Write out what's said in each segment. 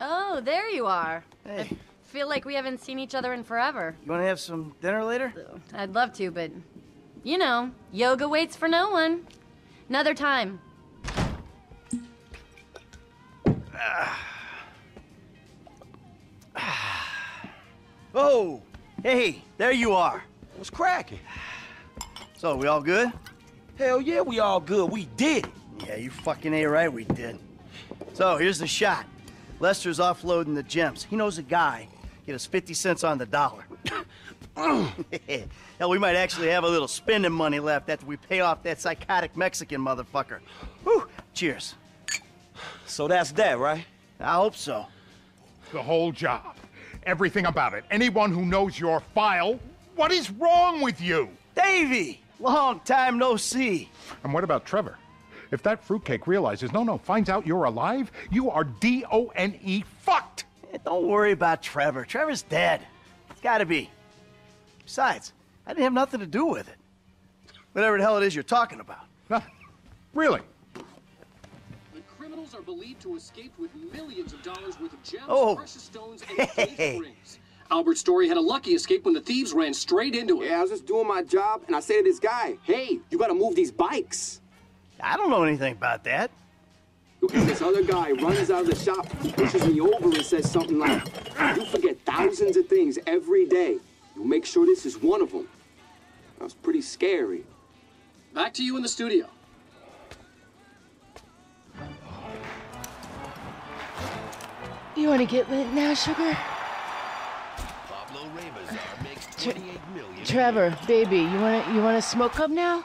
Oh, there you are. Hey, Feel like we haven't seen each other in forever. you want to have some dinner later? I'd love to, but you know, yoga waits for no one. Another time. Ah. Oh, hey, there you are. What's cracking? So, we all good? Hell yeah, we all good. We did it. Yeah, you fucking A right, we did. So, here's the shot. Lester's offloading the gems. He knows a guy. Get us 50 cents on the dollar. Hell, we might actually have a little spending money left after we pay off that psychotic Mexican motherfucker. Whew, cheers. So that's that, right? I hope so. The whole job. Everything about it. Anyone who knows your file, what is wrong with you? Davy! Long time no see. And what about Trevor? If that fruitcake realizes, no, no, finds out you're alive, you are D O N E fucked! Eh, Don't worry about Trevor. Trevor's dead. It's gotta be. Besides, I didn't have nothing to do with it. Whatever the hell it is you're talking about. Huh? Really? The criminals are believed to have escaped with millions of dollars worth of gems, Oh. precious stones, and Hey. engagement rings. Albert Story had a lucky escape when the thieves ran straight into him. Yeah, I was just doing my job, and I say to this guy, hey, you gotta move these bikes. I don't know anything about that. This other guy runs out of the shop, pushes me over, and says something like, You forget thousands of things every day. You make sure this is one of them. That was pretty scary. Back to you in the studio. You want to get lit now, sugar? Pablo Rebazar makes 28 million. Trevor, baby, you want to you want to smoke up now?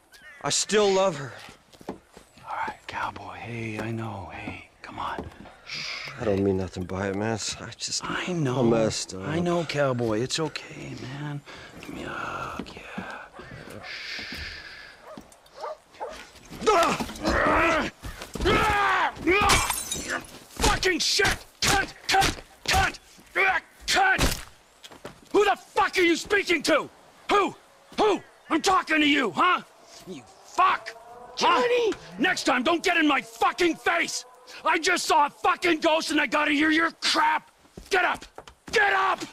I still love her. all right, cowboy. Hey, I know. Hey, come on. I don't mean nothing by it, man. I just... I know. I'm messed up. I know, cowboy. It's okay, man. Give me a hug, yeah. Fucking shit! Cut! Cut! Cut! Cut! Who the fuck are you speaking to? Who? Who? I'm talking to you, huh? You fuck! Johnny! Next time, don't get in my fucking face! I just saw a fucking ghost and I gotta hear your crap! Get up! Get up!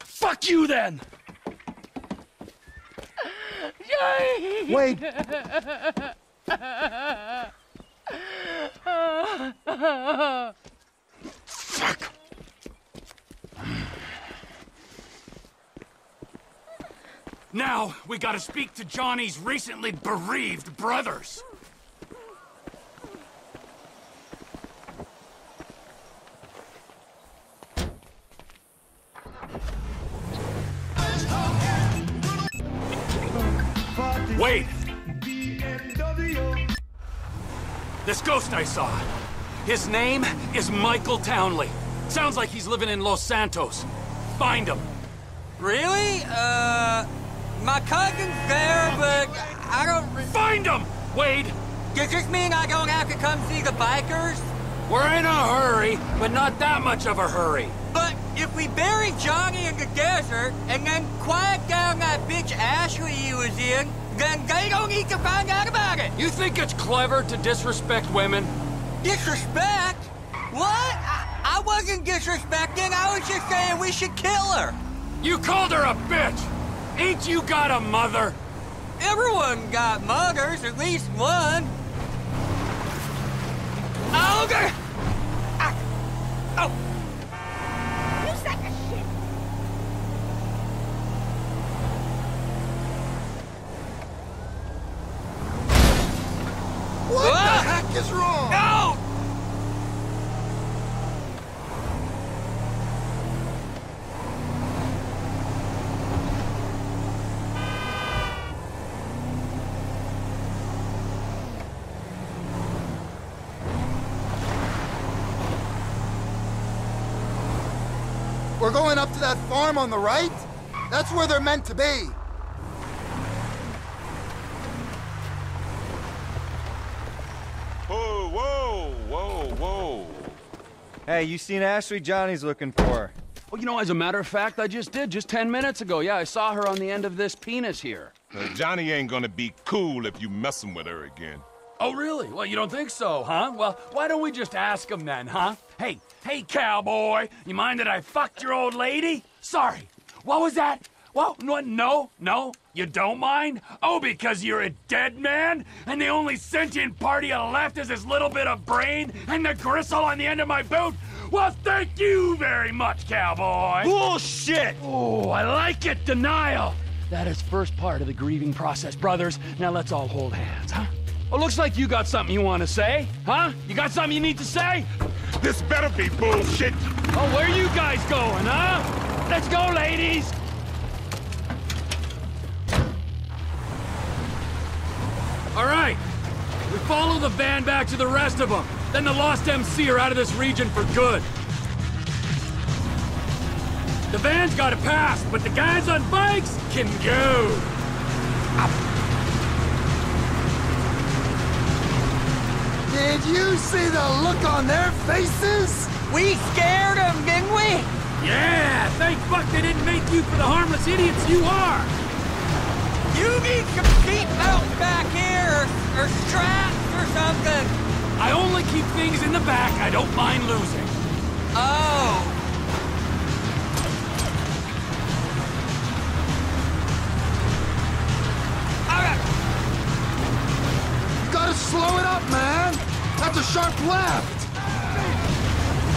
Fuck you then! Wait. Now, we gotta speak to Johnny's recently bereaved brothers. Wait! This ghost I saw. His name is Michael Townley. Sounds like he's living in Los Santos. Find him. Really? Uh, my cousin's there, but I don't. Find him! Wade! Does this mean I don't have to come see the bikers? We're in a hurry, but not that much of a hurry. But if we bury Johnny in the desert and then quiet down that bitch Ashley he was in, then they don't need to find out about it. You think it's clever to disrespect women? Disrespect? What? I, I wasn't disrespecting. I was just saying we should kill her. You called her a bitch! Ain't you got a mother? Everyone got mothers, at least one. God. Ah. Oh. We're going up to that farm on the right? That's where they're meant to be. Whoa, whoa, whoa, whoa. Hey, you seen Ashley Johnny's looking for? Well, you know, as a matter of fact, I just did, just 10 minutes ago. Yeah, I saw her on the end of this penis here. Uh, Johnny ain't gonna be cool if you messing with her again. Oh, really? Well, you don't think so, huh? Well, why don't we just ask him then, huh? Hey, hey, cowboy, you mind that I fucked your old lady? Sorry. What was that? Well, no, no, no, you don't mind? Oh, because you're a dead man? And the only sentient part you left is this little bit of brain and the gristle on the end of my boot? Well, thank you very much, cowboy. Bullshit! Oh, I like it, denial. That is first part of the grieving process, brothers. Now let's all hold hands, huh? Well, looks like you got something you want to say, huh? You got something you need to say? This better be bullshit. Oh, where are you guys going, huh? Let's go, ladies! All right. We follow the van back to the rest of them. Then the Lost MC are out of this region for good. The van's got to pass, but the guys on bikes can go. Did you see the look on their faces? We scared them, didn't we? Yeah, thank fuck they didn't make you for the harmless idiots you are. You need some seatbelts back here, or, or straps or something. I only keep things in the back I don't mind losing. Oh. A sharp left!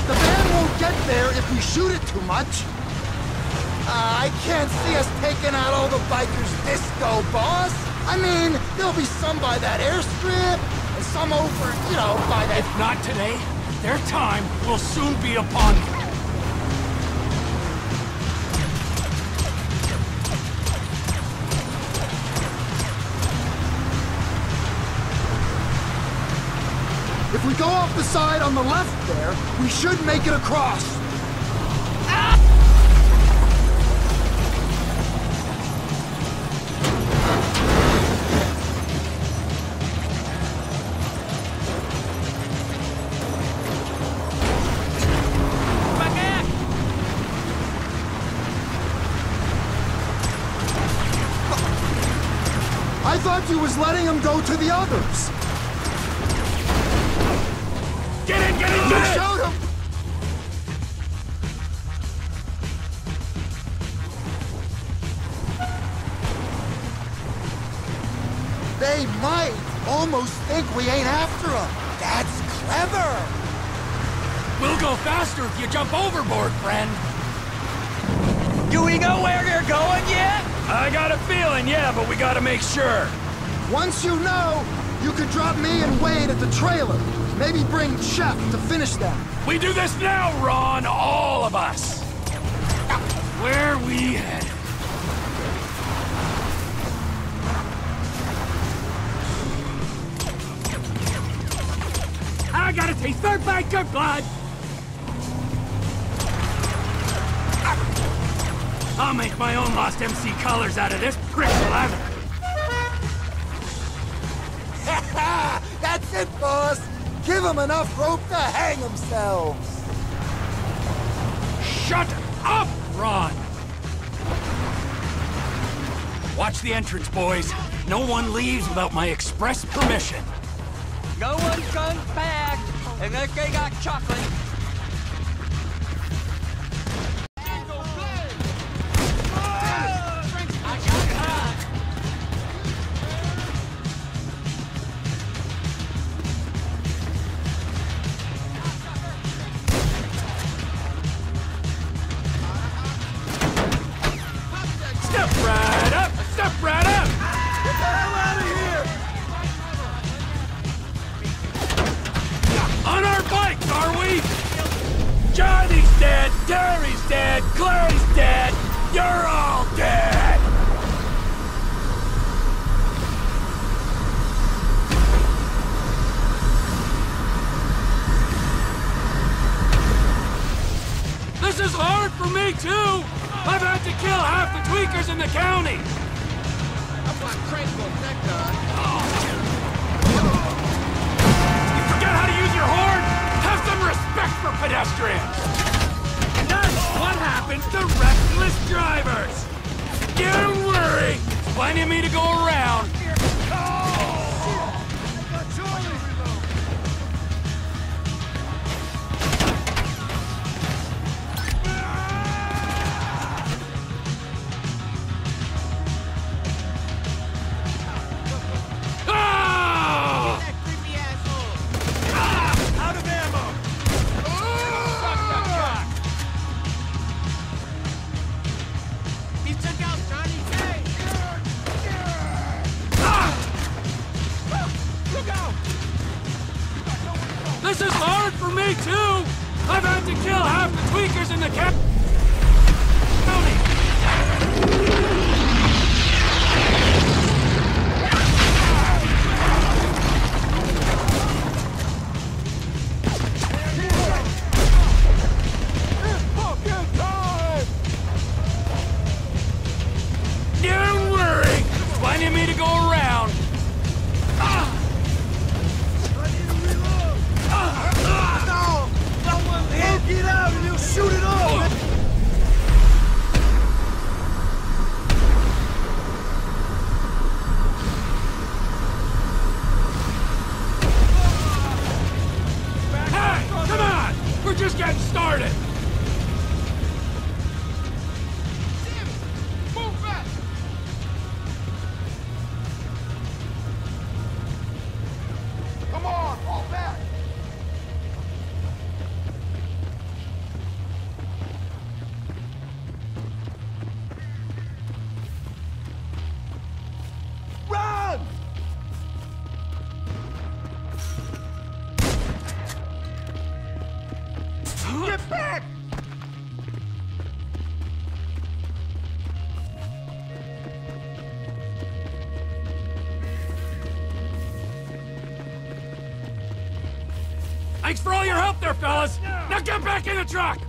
The van won't get there if we shoot it too much. Uh, I can't see us taking out all the bikers disco, boss! I mean, there'll be some by that airstrip, and some over, you know, by that... If not today, their time will soon be upon them. If we go off the side on the left there, we should make it across. I thought you was letting him go to the others. Faster if you jump overboard, friend. Do we know where they're going yet? I got a feeling, yeah, but we gotta make sure. Once you know, you could drop me and Wade at the trailer. Maybe bring Chef to finish them. We do this now, Ron, all of us. Where we headed? I gotta taste their biker blood. I'll make my own Lost MC colors out of this prick's leather. That's it, boss! Give them enough rope to hang themselves! Shut up, Ron! Watch the entrance, boys. No one leaves without my express permission. No one's guns bagged unless they got chocolate. Gary's dead, Clary's dead, you're all dead! This is hard for me, too! I've had to kill half the tweakers in the county! You Don't worry! Plenty of me to go around. Of me to go around. Ah! No! Someone poke it out and he'll shoot it off! Hey, come on! We're just getting started! Thanks for all your help there, fellas! Now get back in the truck!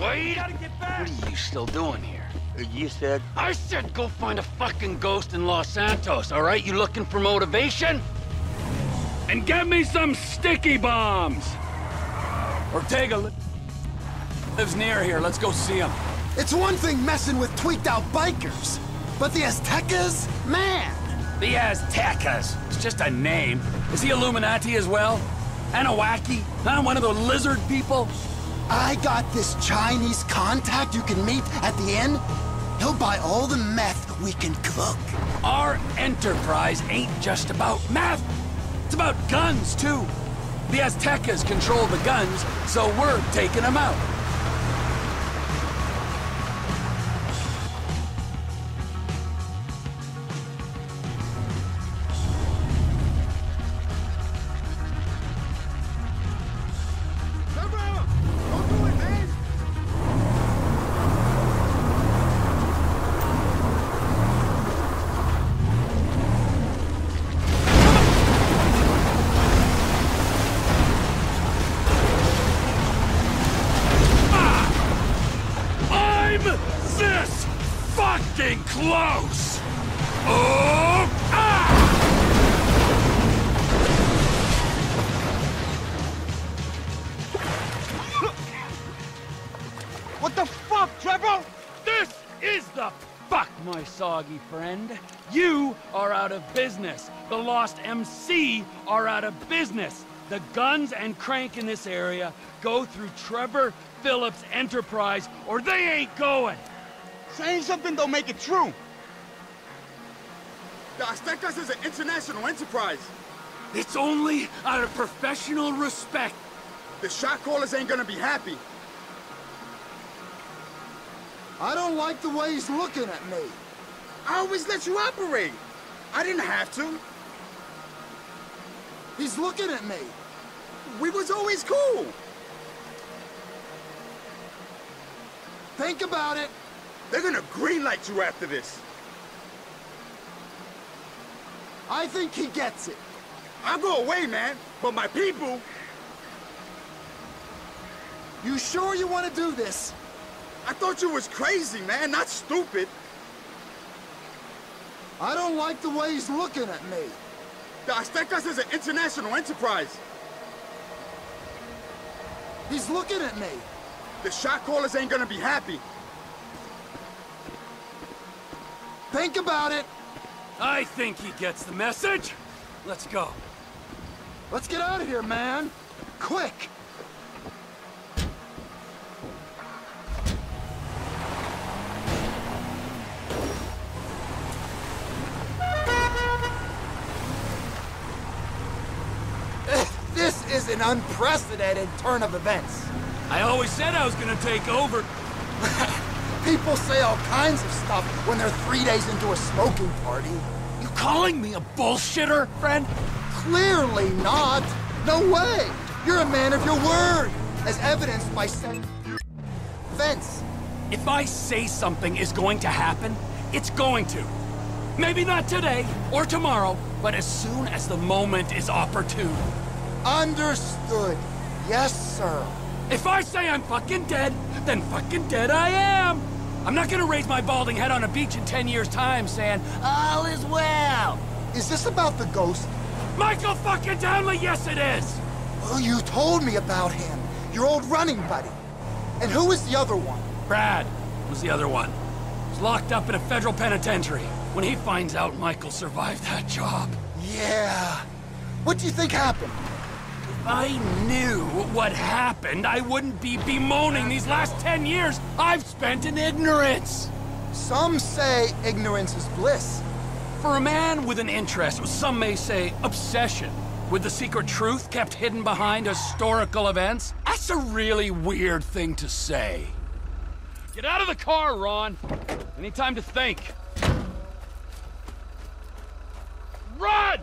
Wait! Gotta get back! What are you still doing here? Uh, you said... I said go find a fucking ghost in Los Santos, all right? You looking for motivation? And get me some sticky bombs! Ortega li- lives near here. Let's go see him. It's one thing messing with tweaked out bikers, but the Aztecas? Man! The Aztecas. It's just a name. Is he Illuminati as well? Anunnaki? Huh? One of the lizard people? I got this Chinese contact you can meet at the inn. He'll buy all the meth we can cook. Our enterprise ain't just about meth. It's about guns, too. The Aztecas control the guns, so we're taking them out. Soggy friend. You are out of business. The Lost MC are out of business. The guns and crank in this area go through Trevor Phillips Enterprise, or they ain't going. Saying something don't make it true. The Aztecas is an international enterprise. It's only out of professional respect. The shot callers ain't gonna be happy. I don't like the way he's looking at me. I always let you operate. I didn't have to. He's looking at me. We was always cool. Think about it. They're gonna greenlight you after this. I think he gets it. I'll go away, man. But my people, You sure you want to do this? I thought you was crazy, man, not stupid. I don't like the way he's looking at me. The Aztecas is an international enterprise. He's looking at me. The shot callers ain't gonna be happy. Think about it. I think he gets the message. Let's go. Let's get out of here, man. Quick. An unprecedented turn of events. I always said I was gonna take over. People say all kinds of stuff when they're three days into a smoking party. You calling me a bullshitter, friend? Clearly not. No way. You're a man of your word, as evidenced by saying fence. If I say something is going to happen, it's going to. Maybe not today or tomorrow, but as soon as the moment is opportune. Understood. Yes, sir. If I say I'm fucking dead, then fucking dead I am. I'm not gonna raise my balding head on a beach in 10 years' time saying, all is well. Is this about the ghost? Michael fucking Townley, yes it is! Well, you told me about him. Your old running buddy. And who was the other one? Brad was the other one. He's locked up in a federal penitentiary. When he finds out Michael survived that job. Yeah. What do you think happened? If I knew what happened, I wouldn't be bemoaning these last 10 years I've spent in ignorance. Some say ignorance is bliss. For a man with an interest, some may say obsession, with the secret truth kept hidden behind historical events, that's a really weird thing to say. Get out of the car, Ron. Any time to think. Run!